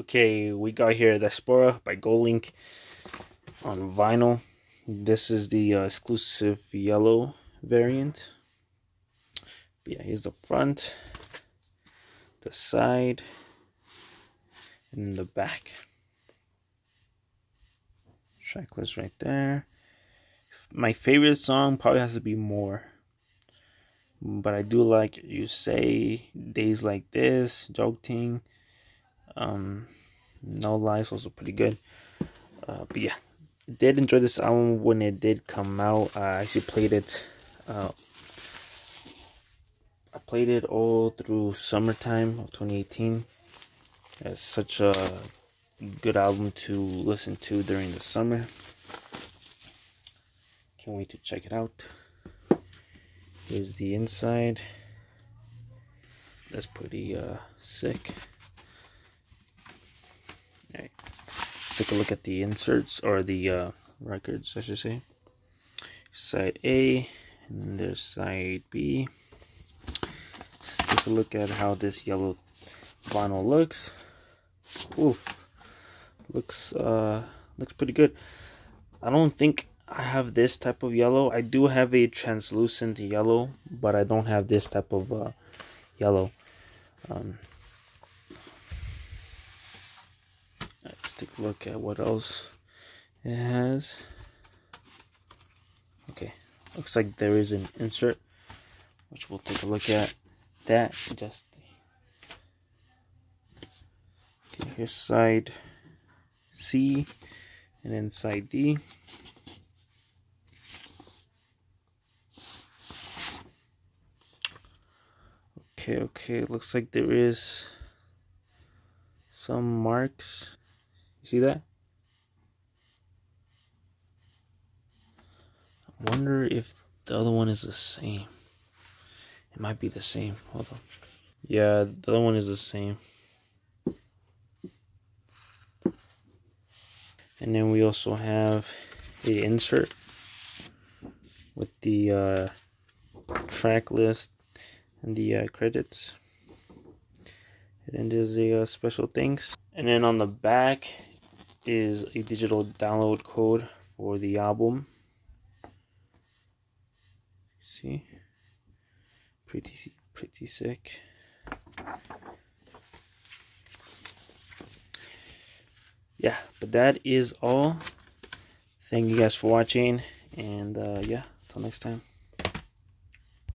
Okay, we got here Diaspora by GoldLink on vinyl. This is the uh, exclusive yellow variant. But yeah, here's the front, the side, and the back. Tracklist right there. My favorite song probably has to be More. But I do like U Say, Days Like This, Joke Ting. Um, no Lies also pretty good. Uh, but yeah, did enjoy this album when it did come out. I actually played it. Uh, I played it all through summertime of 2018. It's such a good album to listen to during the summer. Can't wait to check it out. Here's the inside. That's pretty uh, sick. Take a look at the inserts or the uh, records I should say. Side A and then there's side B. Let's take a look at how this yellow vinyl looks. Oof. looks uh looks pretty good. I don't think I have this type of yellow. I do have a translucent yellow but I don't have this type of uh, yellow. Um, take a look at what else it has. Okay, looks like there is an insert, which we'll take a look at. That just okay. Here's side C, and then side D. Okay, okay, looks like there is some marks you see that? I wonder if the other one is the same. It might be the same. Hold on. Yeah, the other one is the same. And then we also have the insert with the uh, track list and the uh, credits. And then there's the uh, special things. And then on the back is a digital download code for the album. See? Pretty pretty sick. Yeah, but that is all. Thank you guys for watching and uh, yeah, until next time.